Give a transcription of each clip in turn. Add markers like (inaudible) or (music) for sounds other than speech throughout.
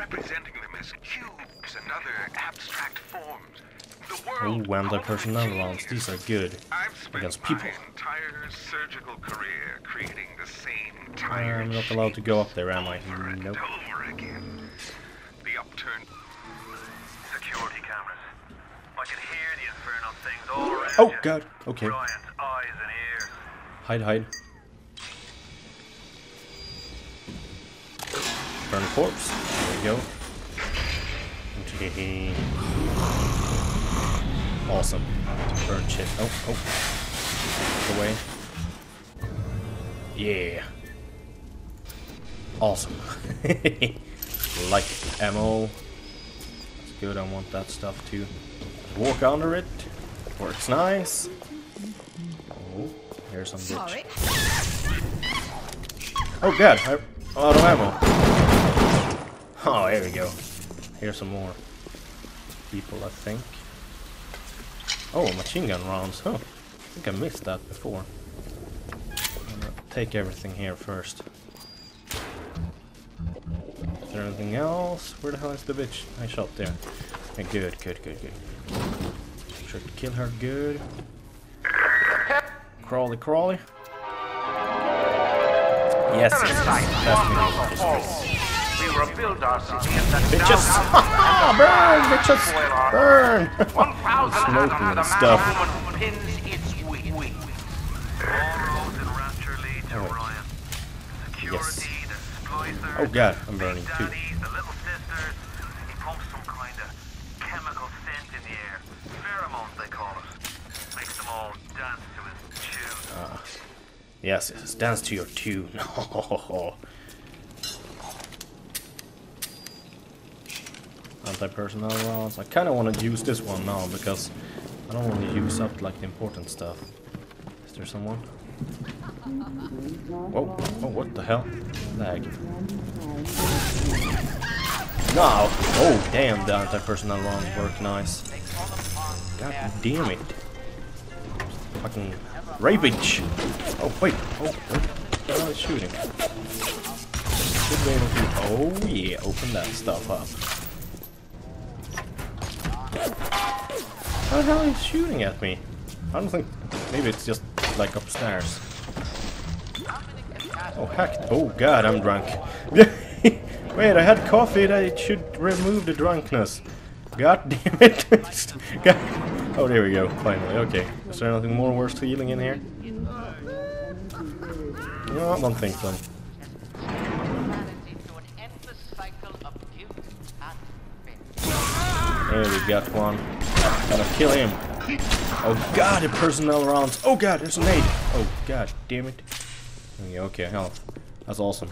representing them as cubes and other abstract forms. The Oh, world when the probably personnel rounds, these are good. I've spent against my people. entire surgical career creating the same tired I'm not allowed to go up there, am I? Nope. The upturned Security cameras. I can hear the infernal things all around Oh. God. Okay. Ryan's eyes and ears. Hide, hide. Burn corpse. We go. Awesome. Burn shit. Oh, oh. Away. Yeah. Awesome. (laughs) like. Ammo. That's good. I want that stuff too. Walk under it. Works nice. Oh, here's some bitch. Oh god, I, out of ammo. Oh, there we go. Here's some more people, I think. Oh, machine gun rounds. Huh. I think I missed that before. Take everything here first. Is there anything else? Where the hell is the bitch I shot there? Okay, good, good, good, good. Sure to kill her good. Crawly, crawly. Yes, yes, yes. That's me. Bitches! (laughs) burn, bitches! Burn! (laughs) Smoking and stuff. pins its wing. All roads in Rapture lead to Alright. Ryan. Security, the splicers, Oh god, I'm burning too. Daddies, the little sisters. He pumps some (laughs) kind of chemical scent in the air. Pheromones, they call it. Makes them all dance to his tune. Yes, yes, dance to your tune. Anti-personnel rounds. I kind of want to use this one now because I don't want to use up like the important stuff. Is there someone? Whoa! Oh, what the hell? Lag. No! Oh, damn! The anti-personnel rounds work nice. God damn it! Fucking rapage! Oh wait! Oh, what the hell is shooting? Oh yeah! Open that stuff up. How the hell is he shooting at me? I don't think. Maybe it's just like upstairs. Oh heck! Oh god! I'm drunk. (laughs) Wait, I had coffee. That should remove the drunkenness. God damn it! (laughs) Oh, there we go. Finally. Okay. Is there anything more worth healing in here? No, I don't think so. There we got one. Gotta kill him. Oh god, the personnel rounds. Oh god, there's an aid. Oh god, damn it. Yeah, okay, health. That's awesome.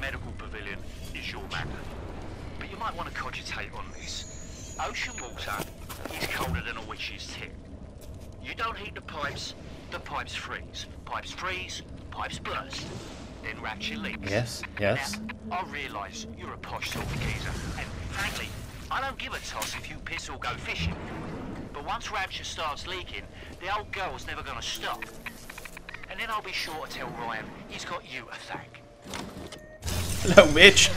Medical pavilion is your matter, but you might want to cogitate on this. Ocean water is colder than a witch's tit. You don't heat the pipes, the pipes freeze. Pipes freeze, pipes burst. Then rapture leaks. yes, yes. Now, I realise you're a posh sort of geezer, and frankly, I don't give a toss if you piss or go fishing. But once Rapture starts leaking, the old girl's never gonna stop. And then I'll be sure to tell Ryan he's got you to thank. (laughs) Hello, bitch.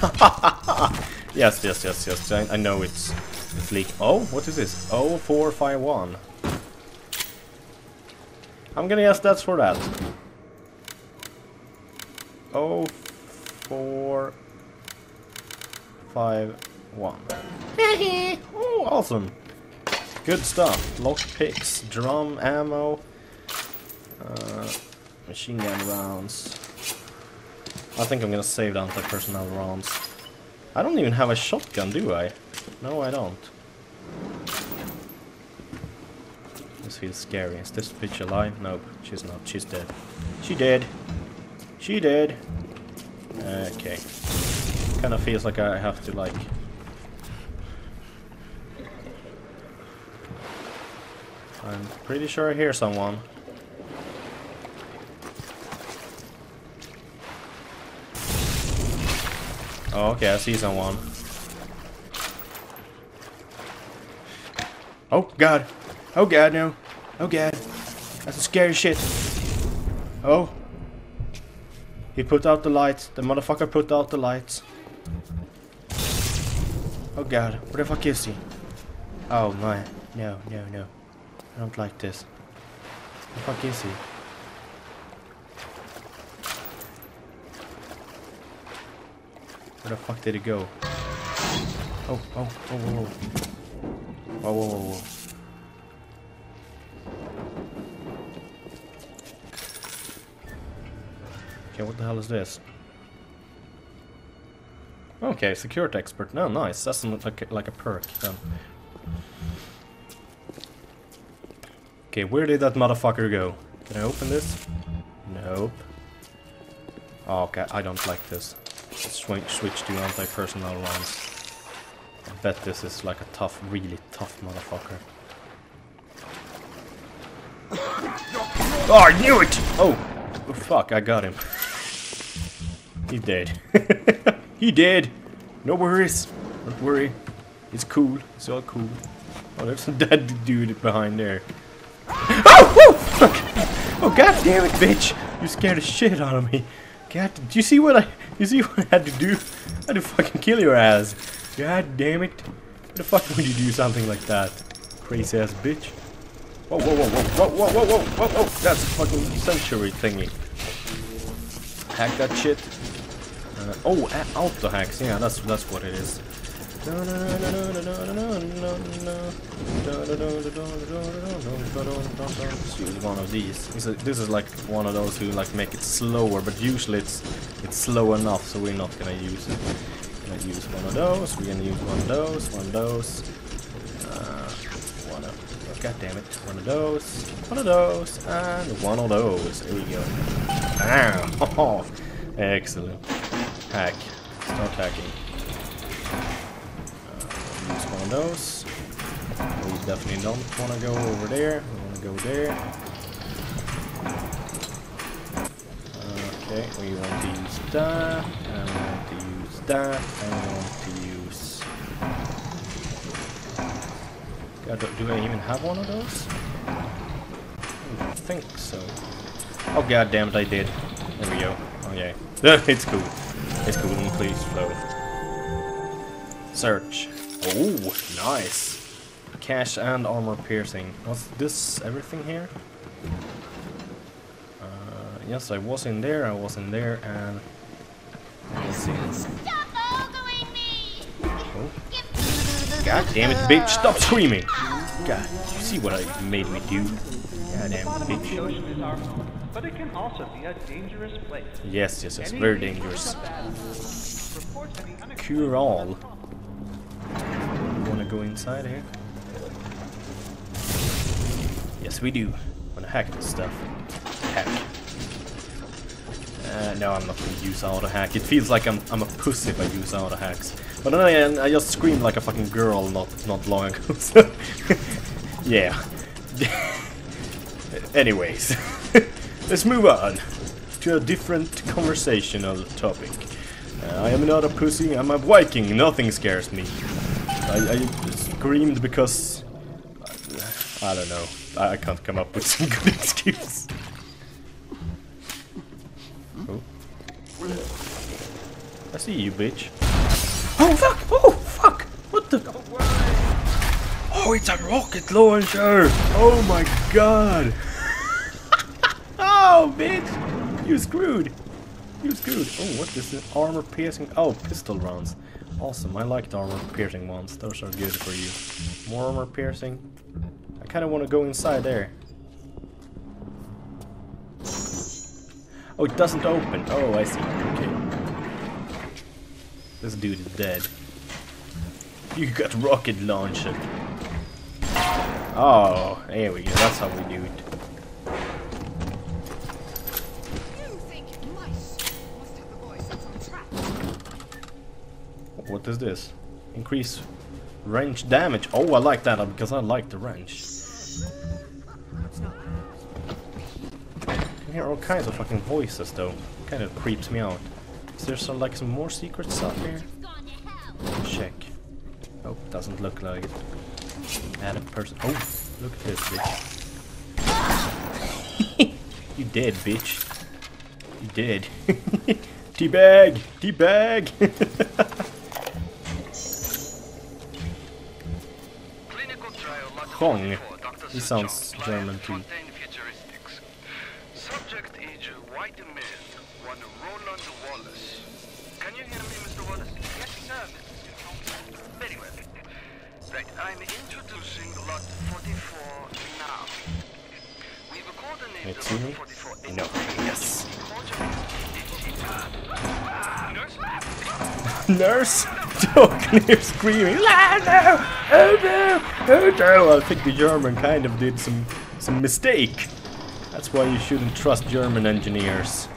(laughs) yes, yes, yes, yes. I, I know it's it's leak. Oh, what is this? Oh, four five one. I'm gonna guess that's for that. Oh, four, five, one. (laughs) oh, awesome. Good stuff. Lock picks, drum ammo, uh, machine gun rounds. I think I'm gonna save the anti-personnel rounds. I don't even have a shotgun, do I? No, I don't. This feels scary. Is this bitch alive? Nope, she's not. She's dead. She dead. She dead. Okay. Kinda feels like I have to, like... I'm pretty sure I hear someone. Oh, okay, I see someone. Oh, God. Oh, God, no. Oh, God. That's a scary shit. Oh. He put out the lights. The motherfucker put out the lights. Oh god, where the fuck is he? Oh my, no, no, no. I don't like this. The fuck is he? Where the fuck did he go? Oh, oh, oh, whoa, whoa. Whoa, whoa, whoa, whoa. Okay, what the hell is this? Okay, security expert. No, nice. That's like like a perk then. Okay, where did that motherfucker go? Can I open this? Nope. Oh, okay, I don't like this. Switch, switch to anti-personnel rounds. I bet this is like a tough, really tough motherfucker. Oh, I knew it! Oh, oh fuck, I got him. He's dead. (laughs) he dead. No worries. Don't worry. It's cool. It's all cool. Oh, there's some (laughs) dead dude behind there. Oh! Whoa! Fuck! Oh god damn it, bitch! You scared the shit out of me. God, do you see what I? You see what I had to do? I had to fucking kill your ass. God damn it! Why the fuck would you do something like that? Crazy ass bitch. Whoa, whoa, whoa, whoa, whoa, whoa, whoa, whoa, whoa, whoa! That's a fucking sentry thingy. Hack that shit. Uh, oh, auto hacks. Yeah, that's that's what it is. Use one of these. This is, like one of those who like make it slower, but usually it's it's slow enough, so we're not gonna use it. We're gonna use one of those. We're gonna use one of those. One of those. Uh, one of. God damn it! One of those. One of those. And one of those. There we go. Oh, (laughs) excellent. Hack. Start packing. Uh, use one of those. We definitely don't want to go over there. We want to go there. Okay, we want to use that. And we want to use that. And we want to use... God, do, I even have one of those? I don't think so. Oh god damn it, I did. There we go. Oh yeah. (laughs) it's cool. It's cool, please flow. Search. Oh, nice. Cash and armor piercing. Was this everything here? Uh, yes, I was in there, I was in there, and... Let's see. Stop ogling me! Oh. God damn it, bitch, stop screaming! God, you see what I made me do? God damn bottom of the ocean is harmful, but it can also be a dangerous place. Yes, yes, yes, Any very dangerous. or bad reports any unexpected Cure all. Wanna go inside here? Yes, we do. Wanna hack this stuff. Hack. Uh, no, I'm not gonna use auto hack. It feels like I'm I'm a pussy if I use auto hacks. But then again, I just screamed like a fucking girl not not long ago. (laughs) So (laughs) yeah. (laughs) Anyways, (laughs) let's move on to a different conversational topic. Uh, I am not a pussy. I'm a Viking. Nothing scares me. I, I screamed because I don't know. I, I can't come up with (laughs) some good excuse. Oh. I see you, bitch. Oh fuck! Oh fuck! What the? Oh, it's a rocket launcher! Oh my god! Oh, bitch! You screwed! You screwed! Oh, what is this? Armor piercing? Oh, pistol rounds. Awesome, I like the armor piercing ones. Those are good for you. More armor piercing. I kind of want to go inside there. Oh, it doesn't open. Oh, I see. Okay. This dude is dead. You got rocket launcher. Oh, there we go. That's how we do it. What is this? Increase range damage. Oh, I like that because I like the range. I hear all kinds of fucking voices though. Kind of creeps me out. Is there some like some more secret stuff here? Check. Oh, doesn't look like it. Add a person. Oh, look at this bitch. (laughs) You dead, bitch. You dead. (laughs) Teabag! Teabag! (laughs) trial lot Hong. 44, Dr. He sounds German too. Subject is white male, one Roland Wallace. Can you hear me, Mr. Wallace? Yes, sir, Very well. Right, I'm introducing lot 44 now. We've coordinated lot 44 No. Yes. (laughs) Nurse! Talking here (laughs) screaming, ah, no! Oh no! Oh no! I think the German kind of did some some mistake. That's why you shouldn't trust German engineers.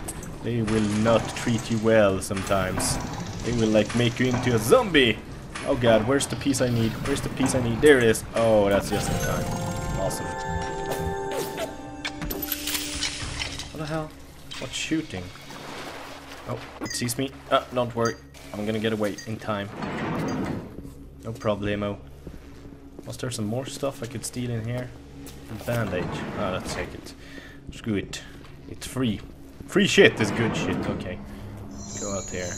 They will not treat you well sometimes. They will like make you into a zombie! Oh god, where's the piece I need? Where's the piece I need? There it is! Oh, that's just in time. Awesome. What the hell? What's shooting? Oh, it sees me. Ah, don't worry. I'm gonna get away in time. No problemo. Was there some more stuff I could steal in here? A bandage. Ah, let's take it. Screw it. It's free. Free shit is good shit. Okay. Go out there.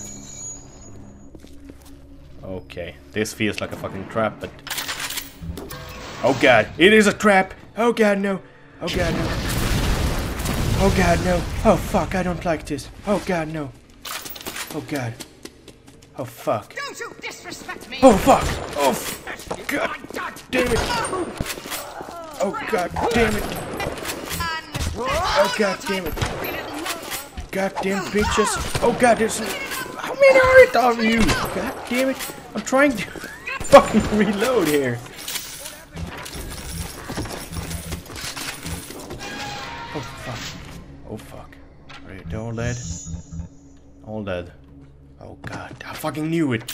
Okay. This feels like a fucking trap, but... Oh god, it is a trap! Oh god, no! Oh god, no! Oh god, no! Oh fuck, I don't like this. Oh god, no! Oh god. Oh fuck. Don't you disrespect me! Oh fuck! Oh f- god damn it! Oh god damn it! Oh god damn it! Goddamn bitches! Oh god, there's. How many are it of you? God damn it! I'm trying to (laughs) fucking reload here. Oh fuck! Oh fuck! Right, they're all dead. All dead. Oh god, fucking knew it.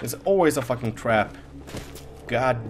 There's always a fucking trap. God